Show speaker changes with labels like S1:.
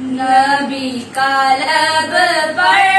S1: नबी का लब पढ़